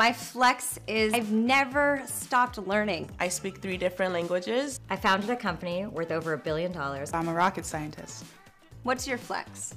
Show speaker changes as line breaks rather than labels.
My flex is I've never stopped learning.
I speak three different languages.
I founded a company worth over a billion dollars.
I'm a rocket scientist.
What's your flex?